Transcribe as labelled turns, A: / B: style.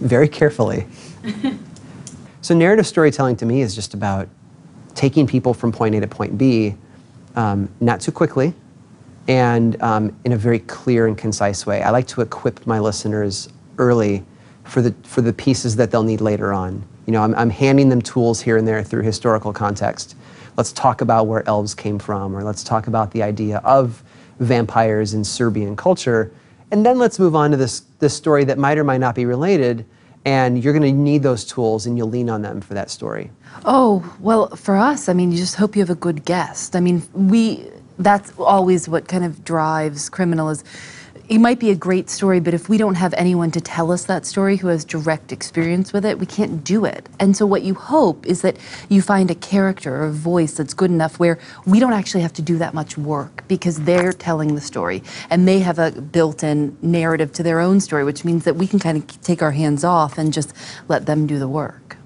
A: Very carefully. so, narrative storytelling to me is just about taking people from point A to point B, um, not too quickly, and um, in a very clear and concise way. I like to equip my listeners early for the, for the pieces that they'll need later on. You know, I'm, I'm handing them tools here and there through historical context. Let's talk about where elves came from, or let's talk about the idea of vampires in Serbian culture. And then let's move on to this, this story that might or might not be related, and you're going to need those tools and you'll lean on them for that story.
B: Oh, well, for us, I mean, you just hope you have a good guest. I mean, we, that's always what kind of drives criminal is it might be a great story, but if we don't have anyone to tell us that story who has direct experience with it, we can't do it. And so, what you hope is that you find a character or a voice that's good enough where we don't actually have to do that much work because they're telling the story and they have a built in narrative to their own story, which means that we can kind of take our hands off and just let them do the work.